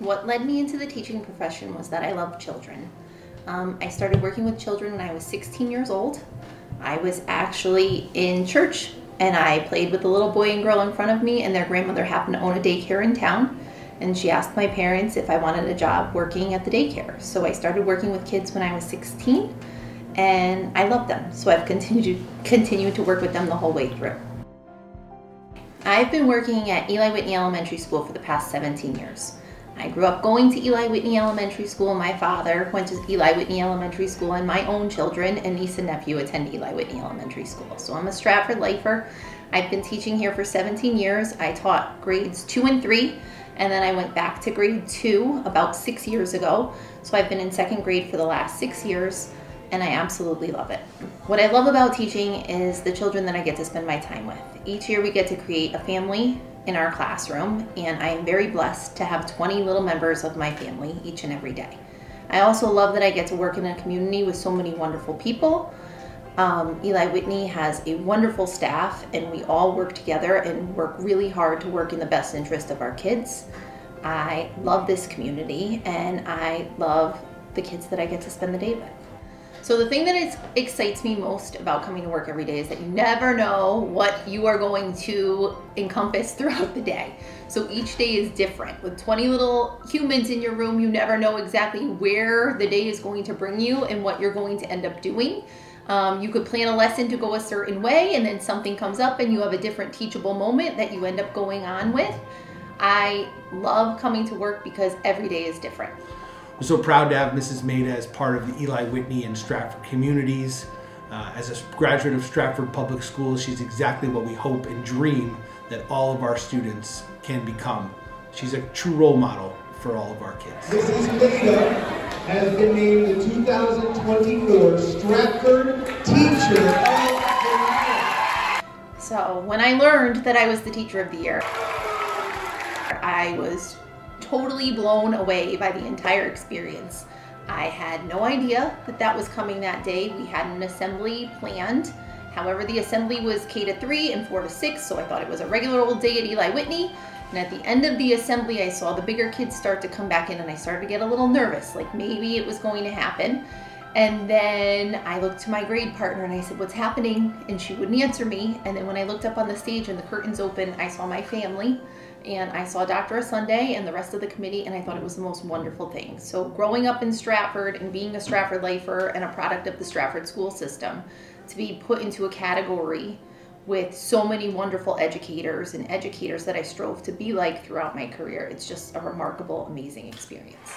What led me into the teaching profession was that I love children. Um, I started working with children when I was 16 years old. I was actually in church and I played with the little boy and girl in front of me, and their grandmother happened to own a daycare in town. And she asked my parents if I wanted a job working at the daycare. So I started working with kids when I was 16 and I love them. So I've continued to, continued to work with them the whole way through. I've been working at Eli Whitney Elementary School for the past 17 years. I grew up going to Eli Whitney Elementary School. My father went to Eli Whitney Elementary School, and my own children and niece and nephew attend Eli Whitney Elementary School. So I'm a Stratford lifer. I've been teaching here for 17 years. I taught grades two and three, and then I went back to grade two about six years ago. So I've been in second grade for the last six years and I absolutely love it. What I love about teaching is the children that I get to spend my time with. Each year we get to create a family in our classroom and I am very blessed to have 20 little members of my family each and every day. I also love that I get to work in a community with so many wonderful people. Um, Eli Whitney has a wonderful staff and we all work together and work really hard to work in the best interest of our kids. I love this community and I love the kids that I get to spend the day with. So the thing that is, excites me most about coming to work every day is that you never know what you are going to encompass throughout the day. So each day is different. With 20 little humans in your room, you never know exactly where the day is going to bring you and what you're going to end up doing. Um, you could plan a lesson to go a certain way and then something comes up and you have a different teachable moment that you end up going on with. I love coming to work because every day is different. We're so proud to have Mrs. Maida as part of the Eli Whitney and Stratford communities. Uh, as a graduate of Stratford Public Schools, she's exactly what we hope and dream that all of our students can become. She's a true role model for all of our kids. Mrs. Maida has been named the 2024 Stratford Teacher of the Year. So when I learned that I was the Teacher of the Year, I was totally blown away by the entire experience. I had no idea that that was coming that day. We had an assembly planned. However, the assembly was K to 3 and 4 to 6, so I thought it was a regular old day at Eli Whitney. And at the end of the assembly, I saw the bigger kids start to come back in and I started to get a little nervous, like maybe it was going to happen. And then I looked to my grade partner and I said, What's happening? And she wouldn't answer me. And then when I looked up on the stage and the curtains open, I saw my family and I saw Dr. Osunde and the rest of the committee, and I thought it was the most wonderful thing. So, growing up in Stratford and being a Stratford lifer and a product of the Stratford school system, to be put into a category with so many wonderful educators and educators that I strove to be like throughout my career, it's just a remarkable, amazing experience.